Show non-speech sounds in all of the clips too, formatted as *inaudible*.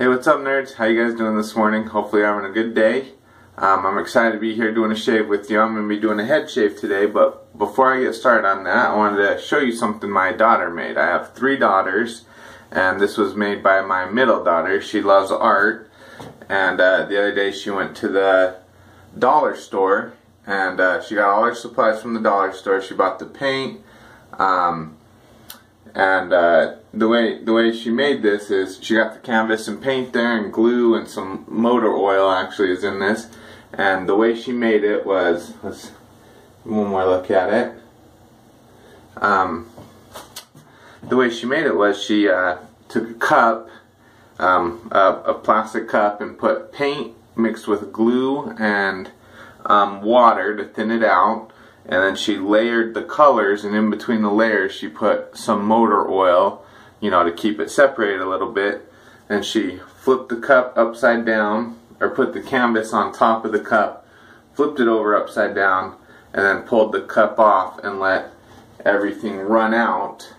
Hey, what's up nerds? How you guys doing this morning? Hopefully you're having a good day. Um, I'm excited to be here doing a shave with you. I'm going to be doing a head shave today, but before I get started on that, I wanted to show you something my daughter made. I have three daughters, and this was made by my middle daughter. She loves art, and uh, the other day she went to the dollar store, and uh, she got all her supplies from the dollar store. She bought the paint, um, and uh, the way the way she made this is she got the canvas and paint there and glue and some motor oil actually is in this. And the way she made it was let's one more look at it. Um, the way she made it was she uh, took a cup um, a, a, plastic cup and put paint mixed with glue and um, water to thin it out. And then she layered the colors and in between the layers she put some motor oil you know to keep it separated a little bit. And she flipped the cup upside down or put the canvas on top of the cup flipped it over upside down and then pulled the cup off and let everything run out.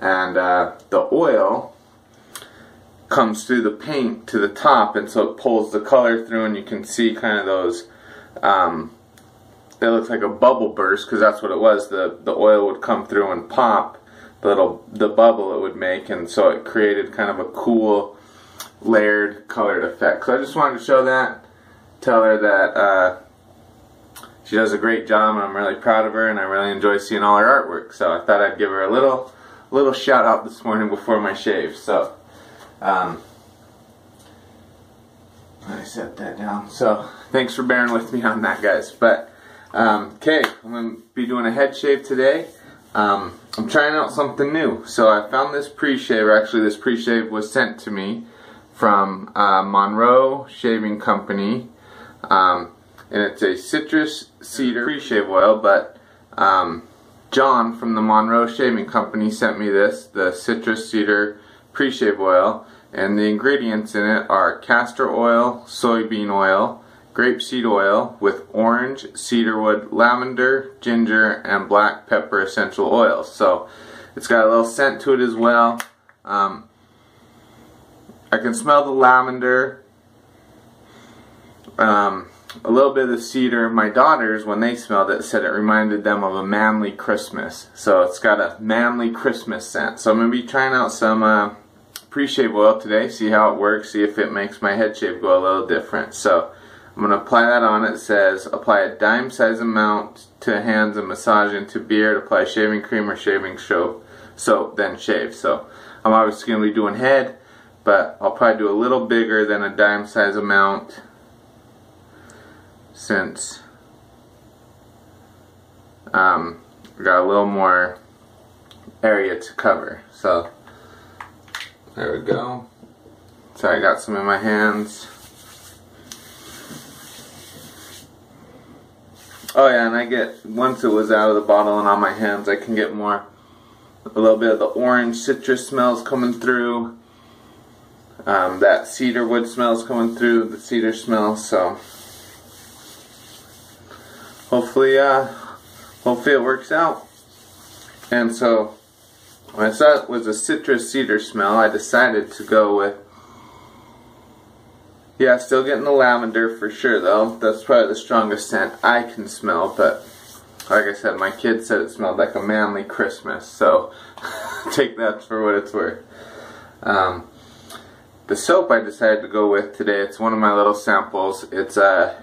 And uh, the oil comes through the paint to the top and so it pulls the color through and you can see kind of those um, it looks like a bubble burst because that's what it was. The the oil would come through and pop little the bubble it would make, and so it created kind of a cool layered colored effect. So I just wanted to show that, tell her that uh, she does a great job, and I'm really proud of her, and I really enjoy seeing all her artwork. So I thought I'd give her a little little shout out this morning before my shave. So. Um, I set that down. So thanks for bearing with me on that, guys. But um, okay, I'm going to be doing a head shave today. Um, I'm trying out something new. So I found this pre-shave, actually this pre-shave was sent to me from uh, Monroe Shaving Company. Um, and it's a citrus cedar pre-shave oil, but um, John from the Monroe Shaving Company sent me this, the citrus cedar pre-shave oil. And the ingredients in it are castor oil, soybean oil, grapeseed oil with orange, cedarwood, lavender, ginger, and black pepper essential oils. So it's got a little scent to it as well. Um, I can smell the lavender, um, a little bit of the cedar. My daughters, when they smelled it, said it reminded them of a manly Christmas. So it's got a manly Christmas scent. So I'm going to be trying out some uh, pre-shave oil today, see how it works, see if it makes my head shave go a little different. So I'm going to apply that on. It says apply a dime size amount to hands and massage into beard. Apply shaving cream or shaving soap, soap then shave. So I'm obviously going to be doing head, but I'll probably do a little bigger than a dime size amount since um, I got a little more area to cover. So there we go. So I got some in my hands. Oh yeah, and I get, once it was out of the bottle and on my hands, I can get more, a little bit of the orange citrus smells coming through. Um, that cedar wood smells coming through, the cedar smell, so hopefully, uh, hopefully it works out. And so, when I saw it was a citrus cedar smell, I decided to go with yeah, still getting the lavender for sure though. That's probably the strongest scent I can smell, but like I said, my kid said it smelled like a manly Christmas, so *laughs* take that for what it's worth. Um, the soap I decided to go with today, it's one of my little samples. It's a uh,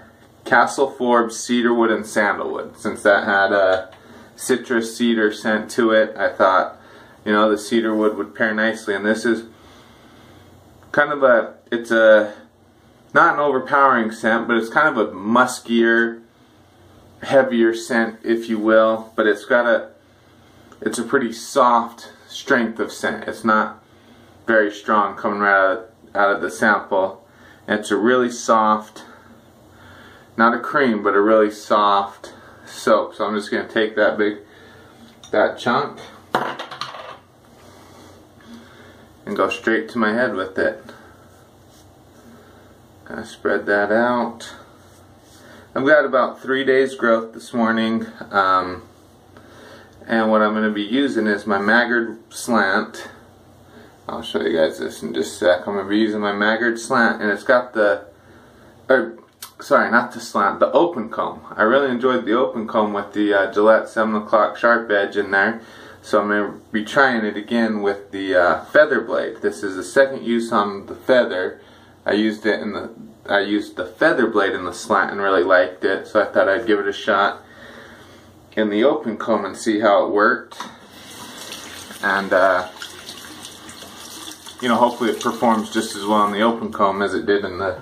Castle Forbes Cedarwood and Sandalwood. Since that had a citrus cedar scent to it, I thought, you know, the cedarwood would pair nicely. And this is kind of a, it's a not an overpowering scent, but it's kind of a muskier, heavier scent, if you will. But it's got a, it's a pretty soft strength of scent. It's not very strong coming right out of, out of the sample. And it's a really soft, not a cream, but a really soft soap. So I'm just going to take that big, that chunk and go straight to my head with it. Kind of spread that out. I've got about three days growth this morning. Um, and what I'm going to be using is my Maggard slant I'll show you guys this in just a sec. I'm going to be using my Maggard slant and it's got the, or sorry, not the slant, the open comb. I really enjoyed the open comb with the uh, Gillette 7 o'clock sharp edge in there. So I'm going to be trying it again with the uh, feather blade. This is the second use on the feather. I used it in the I used the feather blade in the slant and really liked it, so I thought I'd give it a shot in the open comb and see how it worked. And uh, you know, hopefully it performs just as well in the open comb as it did in the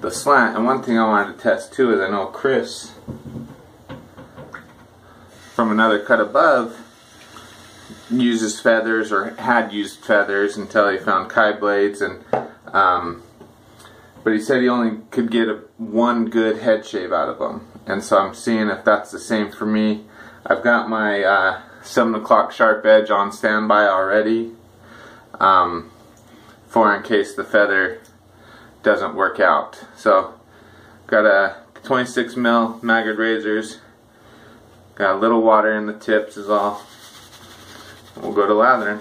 the slant. And one thing I wanted to test too is I know Chris from another cut above uses feathers or had used feathers until he found Kai blades and um, but he said he only could get a, one good head shave out of them and so I'm seeing if that's the same for me. I've got my uh, 7 o'clock sharp edge on standby already um, for in case the feather doesn't work out. So got a 26 mil Maggard razors. Got a little water in the tips is all. We'll go to lathering.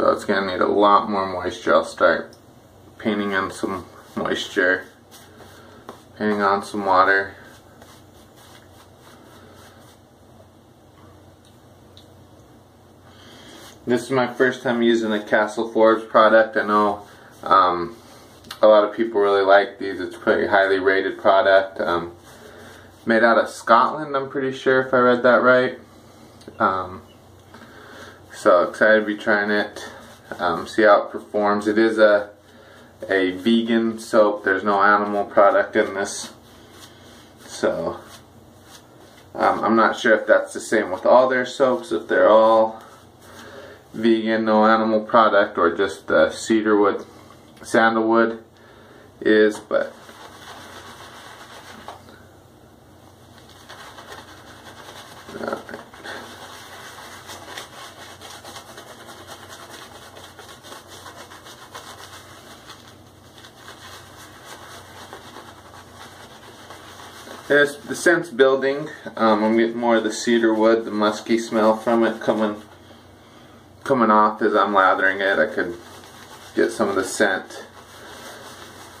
So it's going to need a lot more moisture. I'll start painting in some moisture, painting on some water. This is my first time using a Castle Forbes product. I know um, a lot of people really like these. It's a pretty highly rated product. Um, made out of Scotland, I'm pretty sure if I read that right. Um, so excited to be trying it, um, see how it performs. It is a a vegan soap. There's no animal product in this. So um, I'm not sure if that's the same with all their soaps, if they're all vegan, no animal product, or just the cedarwood, sandalwood is, but There's the scent's building. Um, I'm getting more of the cedar wood, the musky smell from it coming coming off as I'm lathering it. I could get some of the scent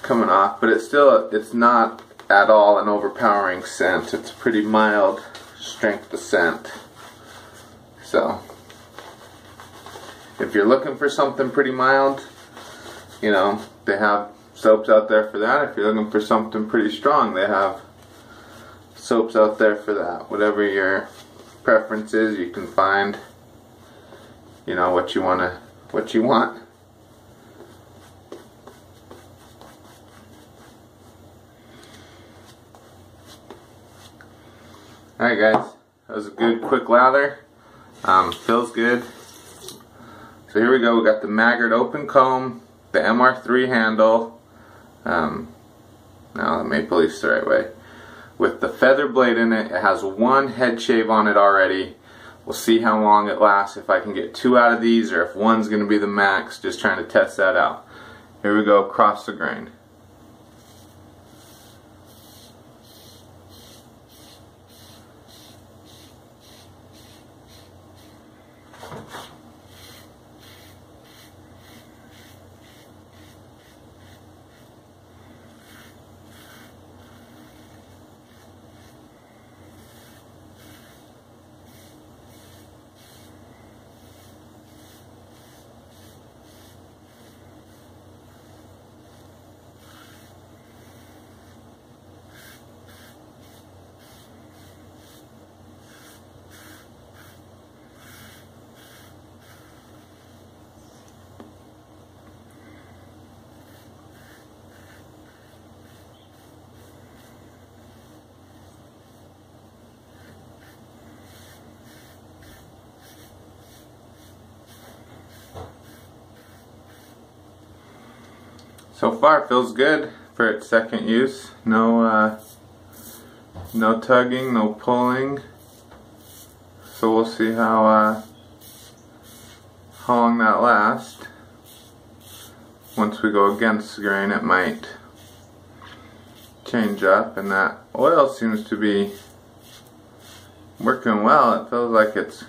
coming off, but it's still it's not at all an overpowering scent. It's a pretty mild strength of scent. So if you're looking for something pretty mild, you know, they have soaps out there for that. If you're looking for something pretty strong, they have soaps out there for that. Whatever your preference is, you can find, you know, what you want to, what you want. Alright guys, that was a good quick lather. Um, feels good. So here we go, we got the Maggard open comb, the MR3 handle. Um, now the Maple Leaf's the right way with the feather blade in it. It has one head shave on it already. We'll see how long it lasts, if I can get two out of these or if one's going to be the max, just trying to test that out. Here we go, across the grain. So far feels good for its second use. No, uh, no tugging, no pulling. So we'll see how uh, how long that lasts. Once we go against the grain, it might change up, and that oil seems to be working well. It feels like it's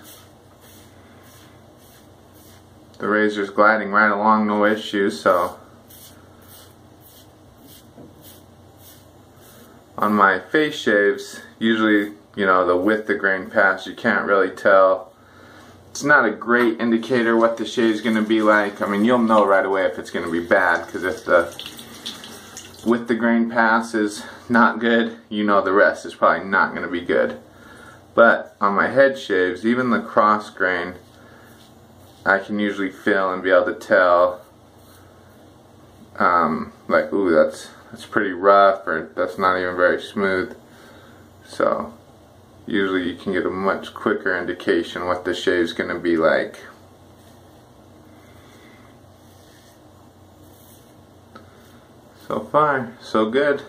the razor's gliding right along, no issues. So on my face shaves, usually, you know, the with the grain pass, you can't really tell. It's not a great indicator what the shave's going to be like. I mean, you'll know right away if it's going to be bad, because if the with the grain pass is not good, you know the rest is probably not going to be good. But on my head shaves, even the cross grain, I can usually feel and be able to tell um, like, ooh, that's that's pretty rough or that's not even very smooth. So usually you can get a much quicker indication what the shave's going to be like. So far, so good.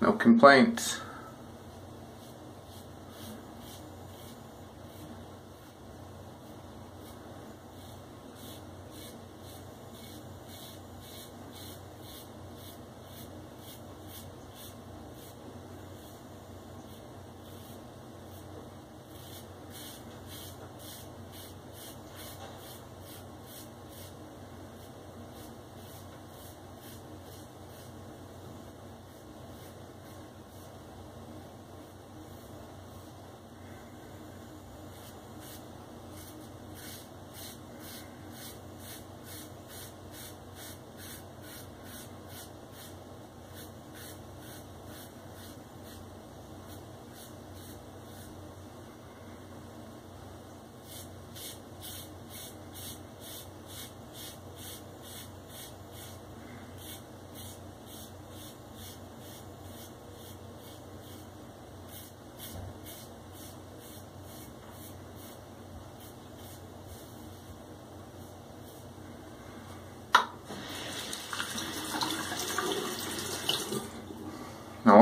No complaints.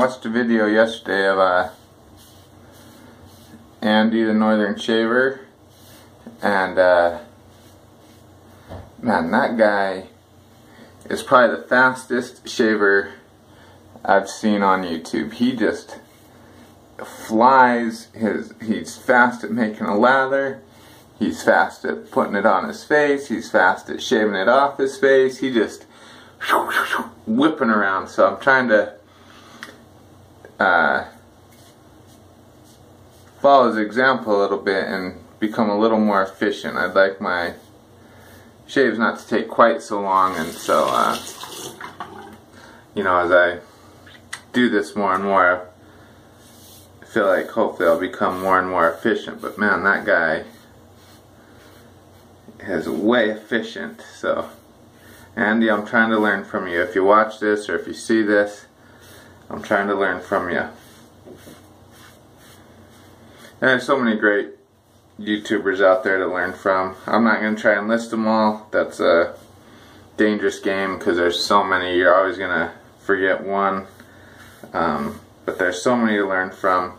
Watched a video yesterday of uh, Andy the Northern Shaver and uh, man that guy is probably the fastest shaver I've seen on YouTube. He just flies his he's fast at making a lather he's fast at putting it on his face he's fast at shaving it off his face he just whipping around so I'm trying to uh, follow his example a little bit and become a little more efficient. I'd like my shaves not to take quite so long and so uh, you know as I do this more and more I feel like hopefully I'll become more and more efficient. But man that guy is way efficient so. Andy I'm trying to learn from you. If you watch this or if you see this I'm trying to learn from you. there's so many great YouTubers out there to learn from. I'm not going to try and list them all. That's a dangerous game because there's so many. You're always going to forget one. Um, but there's so many to learn from.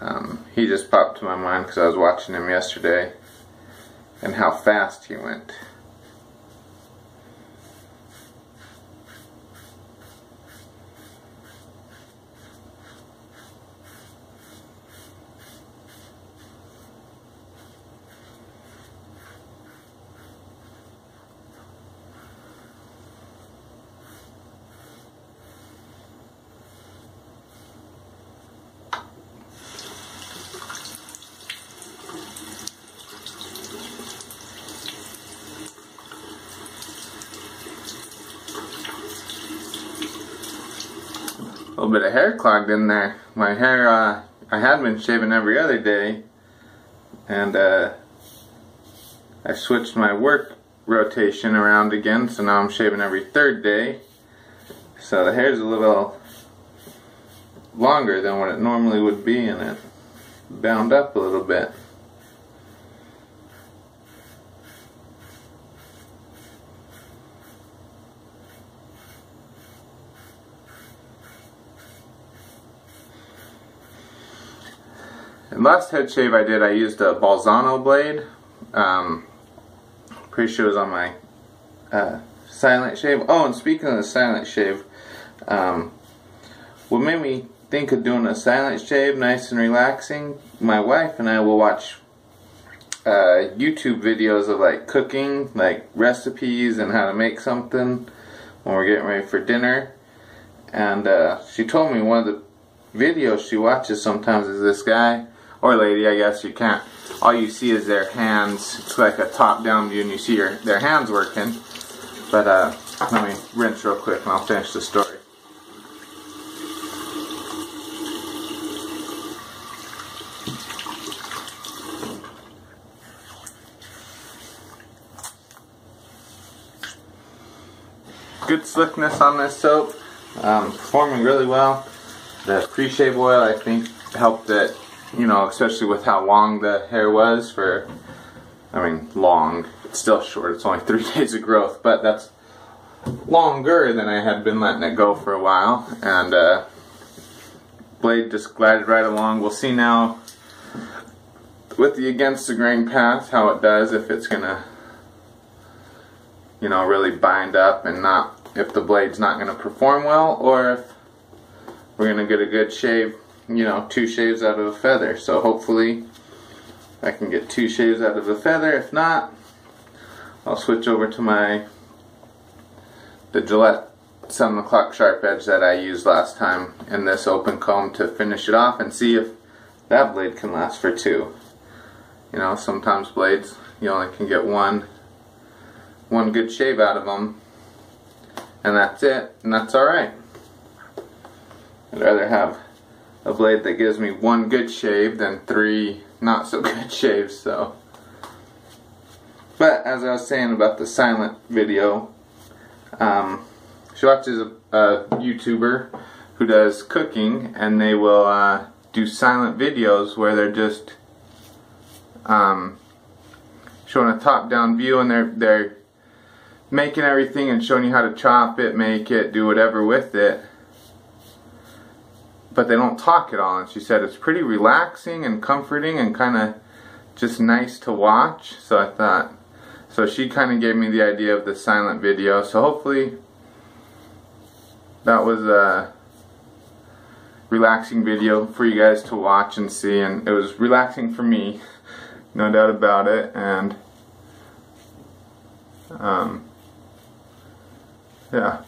Um, he just popped to my mind because I was watching him yesterday and how fast he went. Little bit of hair clogged in there. My hair, uh, I had been shaving every other day, and uh, I switched my work rotation around again, so now I'm shaving every third day. So the hair's a little longer than what it normally would be, and it bound up a little bit. And last head shave I did, I used a Bolzano blade. Um, pretty sure it was on my uh, silent shave. Oh, and speaking of the silent shave, um, what made me think of doing a silent shave, nice and relaxing, my wife and I will watch uh, YouTube videos of like cooking, like recipes and how to make something when we're getting ready for dinner. And uh, she told me one of the videos she watches sometimes is this guy or lady, I guess you can't. All you see is their hands. It's like a top-down view, and you see your, their hands working. But uh, let me rinse real quick, and I'll finish the story. Good slickness on this soap. Um, performing really well. The pre-shave oil, I think, helped it you know, especially with how long the hair was for, I mean, long. It's still short. It's only *laughs* three days of growth, but that's longer than I had been letting it go for a while. And uh, blade just glided right along. We'll see now with the against the grain path how it does if it's gonna, you know, really bind up and not if the blade's not gonna perform well or if we're gonna get a good shave you know, two shaves out of a feather. So hopefully I can get two shaves out of a feather. If not, I'll switch over to my the Gillette 7 o'clock sharp edge that I used last time in this open comb to finish it off and see if that blade can last for two. You know, sometimes blades you only can get one one good shave out of them and that's it and that's alright. I'd rather have a blade that gives me one good shave than three not so *laughs* good shaves so. But as I was saying about the silent video um, she watches a, a, YouTuber who does cooking and they will uh, do silent videos where they're just um, showing a top-down view and they're they're making everything and showing you how to chop it, make it, do whatever with it but they don't talk at all. And she said it's pretty relaxing and comforting and kind of just nice to watch. So I thought, so she kind of gave me the idea of the silent video. So hopefully that was a relaxing video for you guys to watch and see. And it was relaxing for me, no doubt about it. And um, yeah.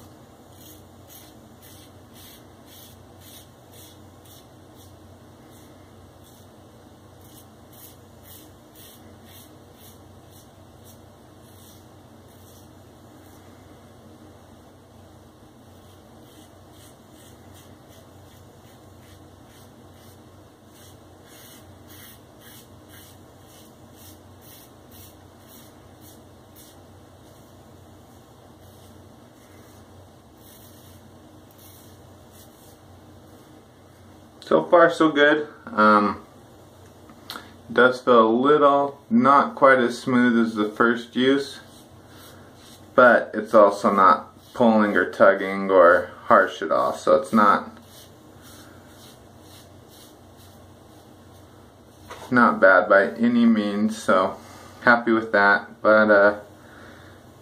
Far so good. Um, does feel a little not quite as smooth as the first use but it's also not pulling or tugging or harsh at all so it's not not bad by any means so happy with that but uh,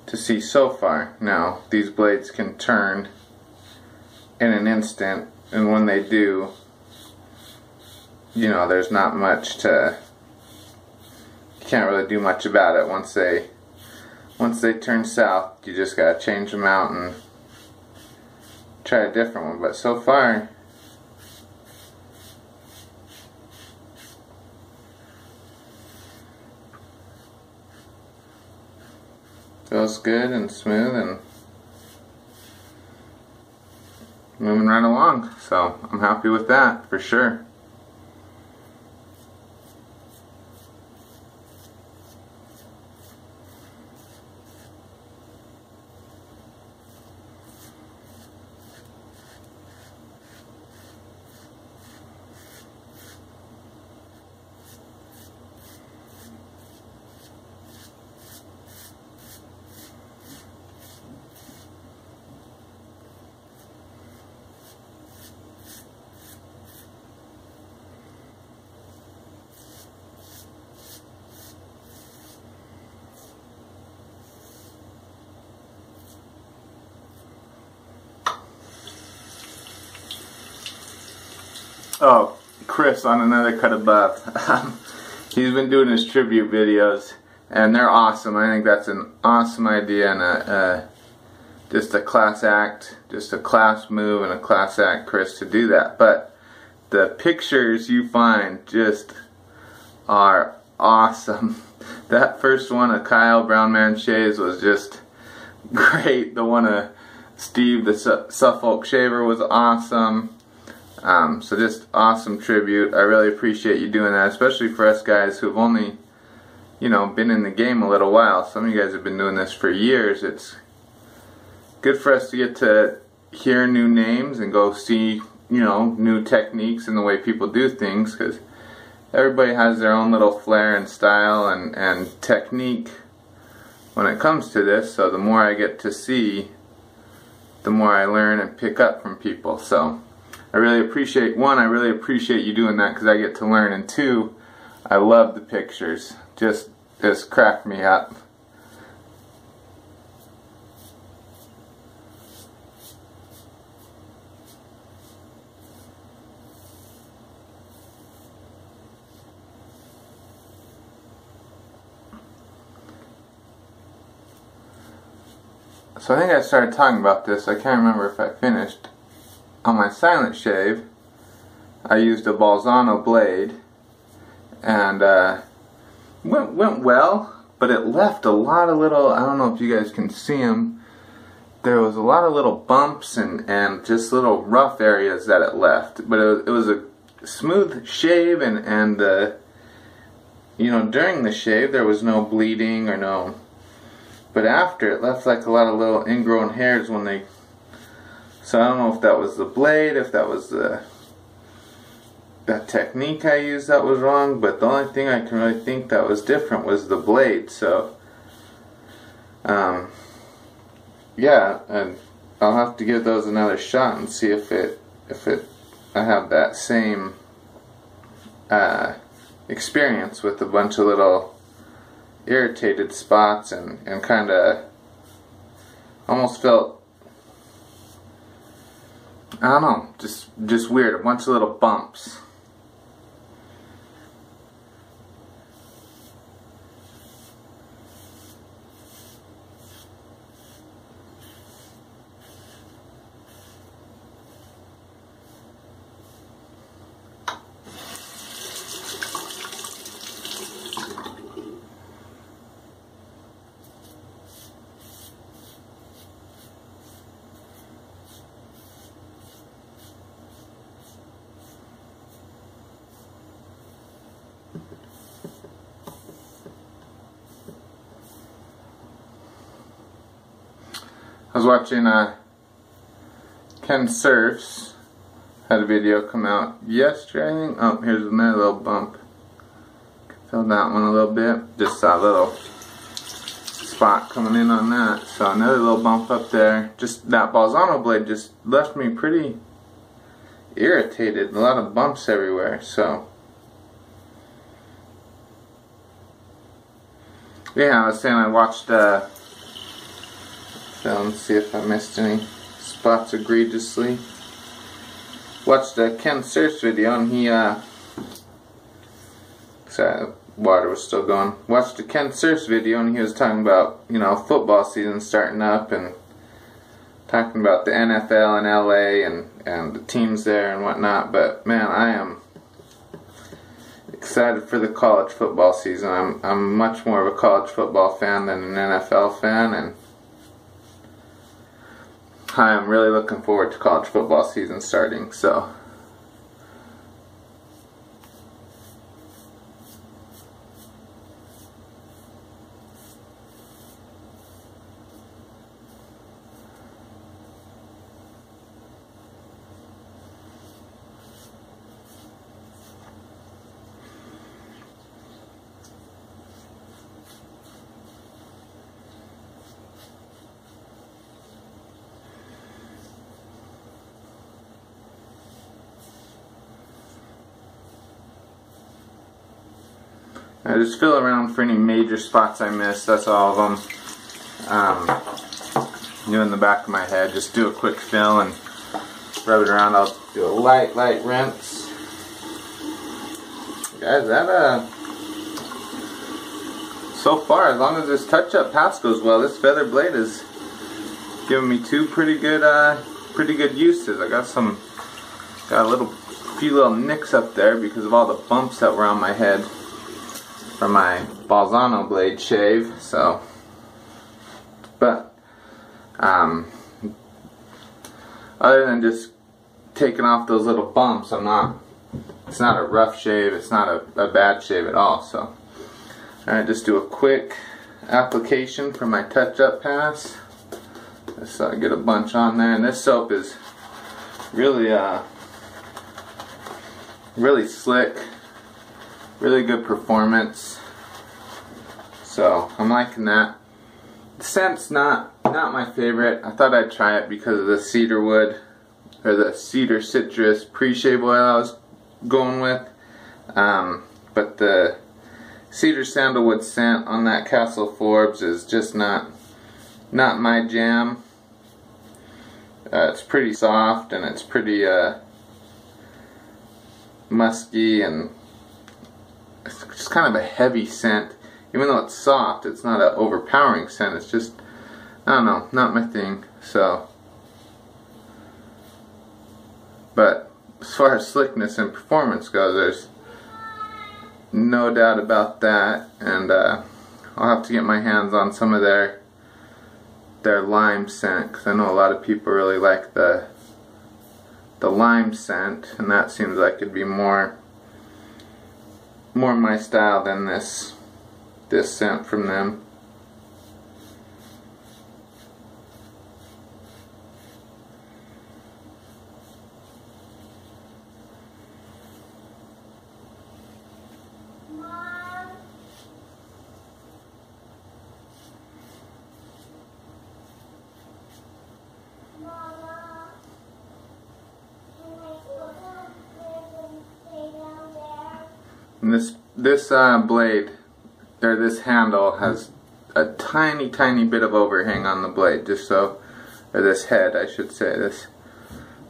to see so far now these blades can turn in an instant and when they do you know, there's not much to, you can't really do much about it. Once they, once they turn south, you just gotta change them out and try a different one, but so far, feels good and smooth and moving right along. So I'm happy with that for sure Oh, Chris on another cut above. *laughs* He's been doing his tribute videos, and they're awesome. I think that's an awesome idea and a, a just a class act, just a class move and a class act, Chris, to do that. But the pictures you find just are awesome. *laughs* That first one of Kyle Brownman Shaves was just great. The one of Steve the Suffolk Shaver was awesome. Um, so just awesome tribute. I really appreciate you doing that, especially for us guys who've only, you know, been in the game a little while. Some of you guys have been doing this for years. It's good for us to get to hear new names and go see, you know, new techniques and the way people do things because everybody has their own little flair and style and, and technique when it comes to this. So the more I get to see, the more I learn and pick up from people. So I really appreciate, one, I really appreciate you doing that because I get to learn. And two, I love the pictures. Just, just crack me up. So I think I started talking about this. I can't remember if I finished. On my silent shave, I used a Bolzano blade, and uh, went went well, but it left a lot of little. I don't know if you guys can see them. There was a lot of little bumps and and just little rough areas that it left. But it was, it was a smooth shave, and and uh, you know during the shave there was no bleeding or no but after, it left like a lot of little ingrown hairs when they... So I don't know if that was the blade, if that was the... That technique I used that was wrong, but the only thing I can really think that was different was the blade, so... Um, yeah, and I'll have to give those another shot and see if it, if it, I have that same, uh, experience with a bunch of little irritated spots and, and kind of almost felt I don't know, just just weird, a bunch of little bumps. I was watching uh, Ken Surfs had a video come out yesterday. I think. Oh, here's another little bump. Fill that one a little bit. Just a little spot coming in on that. So another little bump up there. Just that Bolzano blade just left me pretty irritated. A lot of bumps everywhere. So yeah, I was saying I watched. Uh, film, see if I missed any spots egregiously. Watched the Ken Surfs video and he, uh, sorry, water was still going. Watched the Ken Surfs video and he was talking about, you know, football season starting up and talking about the NFL in LA and, and the teams there and whatnot. But man, I am excited for the college football season. I'm, I'm much more of a college football fan than an NFL fan and I am really looking forward to college football season starting, so I just fill around for any major spots I missed. That's all of them. Um, in the back of my head. Just do a quick fill and rub it around. I'll do a light, light rinse. Guys, that uh so far, as long as this touch-up pass goes well, this feather blade is giving me two pretty good uh pretty good uses. I got some got a little few little nicks up there because of all the bumps that were on my head from my Bolzano blade shave. So, but um, other than just taking off those little bumps, I'm not. It's not a rough shave. It's not a, a bad shave at all. So, alright, just do a quick application for my touch-up pass. Just uh, get a bunch on there, and this soap is really uh really slick, really good performance. So I'm liking that. The scent's not not my favorite. I thought I'd try it because of the cedar wood or the cedar citrus pre-shave oil I was going with. Um, but the cedar sandalwood scent on that Castle Forbes is just not not my jam. Uh, it's pretty soft and it's pretty uh, musky and it's just kind of a heavy scent. Even though it's soft, it's not an overpowering scent. It's just, I don't know, not my thing. So, but as far as slickness and performance goes, there's no doubt about that. And uh, I'll have to get my hands on some of their their lime scent because I know a lot of people really like the the lime scent and that seems like it'd be more more my style than this this scent from them And this uh, blade, or this handle, has a tiny, tiny bit of overhang on the blade, just so, or this head, I should say. This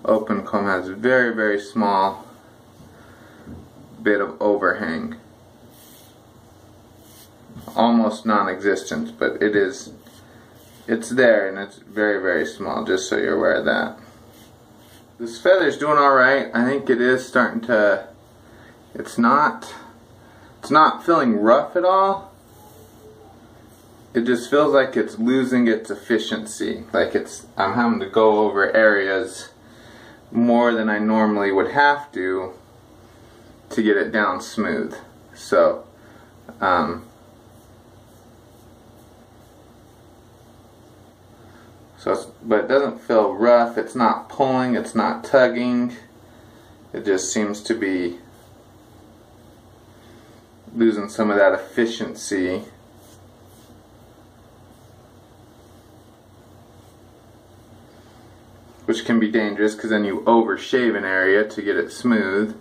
open comb has a very, very small bit of overhang. Almost non-existent, but it is, it's there and it's very, very small, just so you're aware of that. This feather's doing alright. I think it is starting to it's not it's not feeling rough at all. It just feels like it's losing its efficiency. Like it's I'm having to go over areas more than I normally would have to to get it down smooth. So um, So, but it doesn't feel rough. It's not pulling. It's not tugging. It just seems to be losing some of that efficiency. Which can be dangerous because then you overshave an area to get it smooth.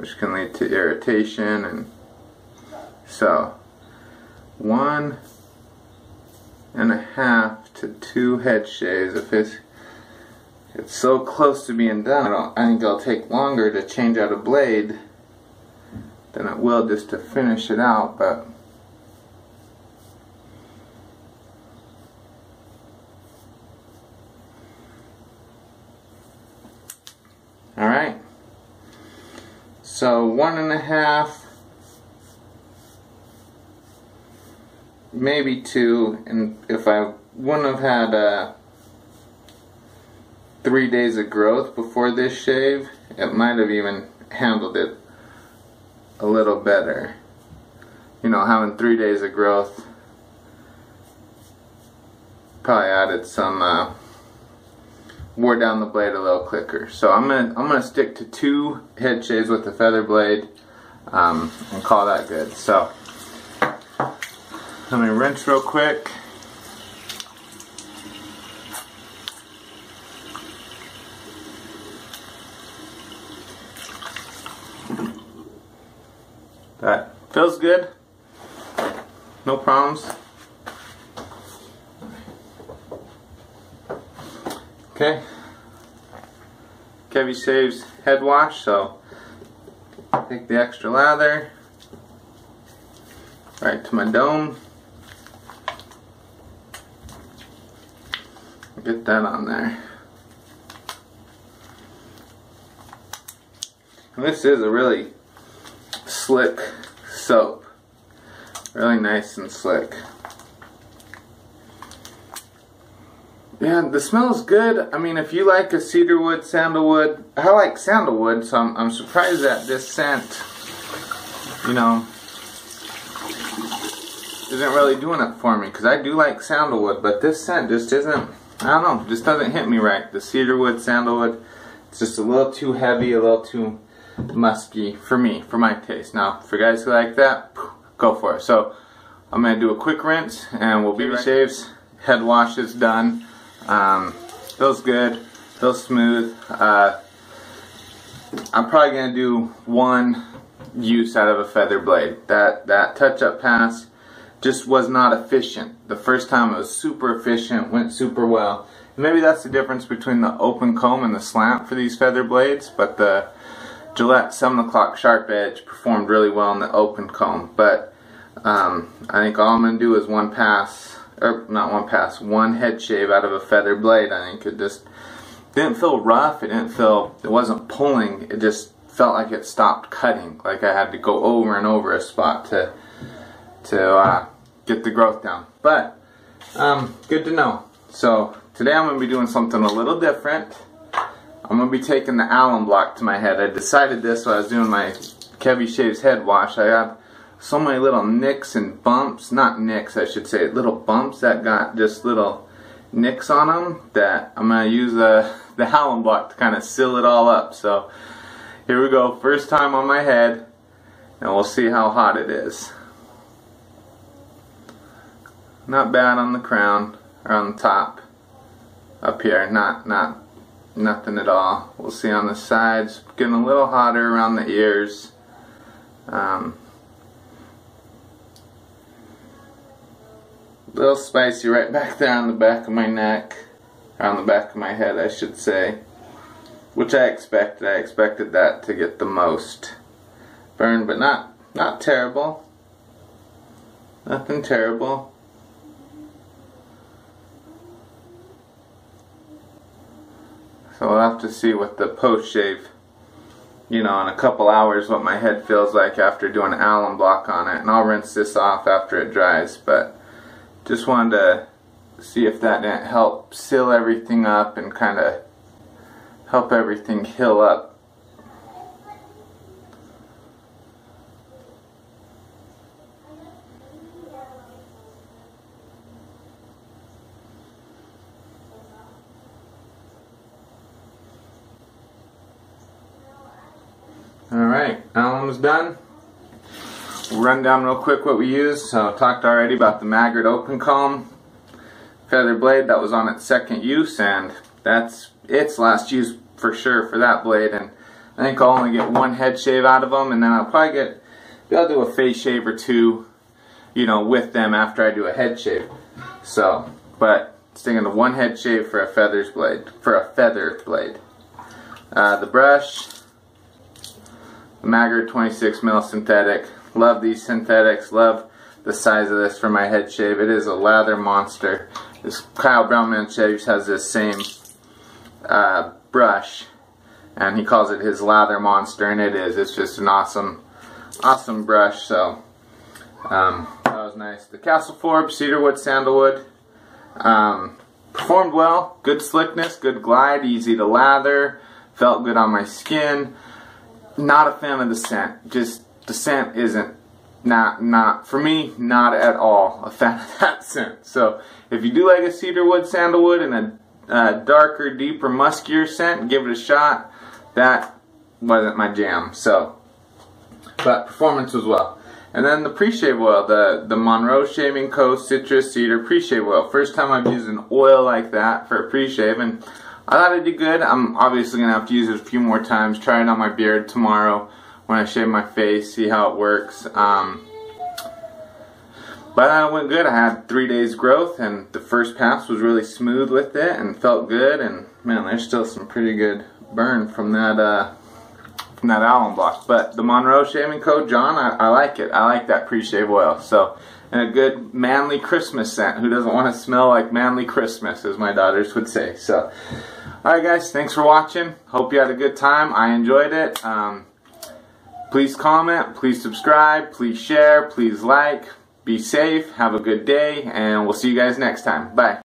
which can lead to irritation and so one and a half to two head shaves. If it's it's so close to being done I, don't, I think it'll take longer to change out a blade than it will just to finish it out but alright so one and a half maybe two, and if I wouldn't have had uh, three days of growth before this shave, it might have even handled it a little better. You know, having three days of growth probably added some uh, wore down the blade a little quicker. So I'm gonna I'm gonna stick to two head shaves with the feather blade um, and call that good. So. Let me rinse real quick. That feels good. No problems. Okay. Kevy Shaves head wash, so take the extra lather right to my dome. Get that on there. And this is a really slick soap. Really nice and slick. Yeah, the smell's good. I mean, if you like a cedarwood, sandalwood, I like sandalwood, so I'm, I'm surprised that this scent, you know, isn't really doing it for me. Because I do like sandalwood, but this scent just isn't, I don't know, just doesn't hit me right. The cedarwood, sandalwood, it's just a little too heavy, a little too musky for me, for my taste. Now, for guys who like that, go for it. So, I'm going to do a quick rinse, and we'll be right. shaves. Head wash is done. Um, feels good, feels smooth. Uh, I'm probably gonna do one use out of a feather blade. That that touch-up pass just was not efficient. The first time it was super efficient, went super well. Maybe that's the difference between the open comb and the slant for these feather blades, but the Gillette 7 o'clock sharp edge performed really well in the open comb. But um, I think all I'm going to do is one pass or not one pass, one head shave out of a feather blade. I think it just didn't feel rough. It didn't feel, it wasn't pulling. It just felt like it stopped cutting. Like I had to go over and over a spot to to uh, get the growth down. But um, good to know. So today I'm going to be doing something a little different. I'm going to be taking the alum block to my head. I decided this while I was doing my Kevy Shaves head wash. I have so many little nicks and bumps, not nicks I should say, little bumps that got just little nicks on them that I'm going to use the, the alum block to kind of seal it all up. So here we go, first time on my head and we'll see how hot it is. Not bad on the crown or on the top up here, not, not nothing at all. We'll see on the sides, getting a little hotter around the ears. Um, A little spicy right back there on the back of my neck. On the back of my head, I should say. Which I expected. I expected that to get the most burn, but not not terrible. Nothing terrible. So we'll have to see what the post shave, you know, in a couple hours what my head feels like after doing an alum block on it. And I'll rinse this off after it dries, but just wanted to see if that didn't help seal everything up and kind of help everything heal up. Alright, alum's done. Run down real quick what we used. So I talked already about the Maggard Open Comb feather blade that was on its second use and that's its last use for sure for that blade. And I think I'll only get one head shave out of them and then I'll probably get I'll do a face shave or two you know with them after I do a head shave. So but sticking to one head shave for a feathers blade for a feather blade. Uh, the brush Maggard 26 mil synthetic Love these synthetics. Love the size of this for my head shave. It is a lather monster. This Kyle Brownman Shaves has this same uh, brush and he calls it his lather monster and it is. It's just an awesome awesome brush so um, that was nice. The Castle Forbes Cedarwood Sandalwood um, performed well. Good slickness, good glide, easy to lather, felt good on my skin. Not a fan of the scent. Just the scent isn't not not for me not at all a fan of that *laughs* scent. So if you do like a cedarwood sandalwood and a, darker deeper muskier scent give it a shot. That wasn't my jam so. But performance was well. And then the pre-shave oil the the Monroe Shaving Co. Citrus cedar pre-shave oil. First time I've used an oil like that for a pre-shave and I thought it did good I'm obviously gonna have to use it a few more times try it on my beard tomorrow when I shave my face, see how it works. Um, but that went good. I had three days growth, and the first pass was really smooth with it and felt good. And man, there's still some pretty good burn from that uh, from that alum block. But the Monroe Shaving Co. John, I, I like it. I like that pre-shave oil. So, and a good manly Christmas scent. Who doesn't want to smell like manly Christmas, as my daughters would say. So, alright guys, thanks for watching. Hope you had a good time. I enjoyed it. Um, please comment, please subscribe, please share, please like. Be safe, have a good day, and we'll see you guys next time. Bye.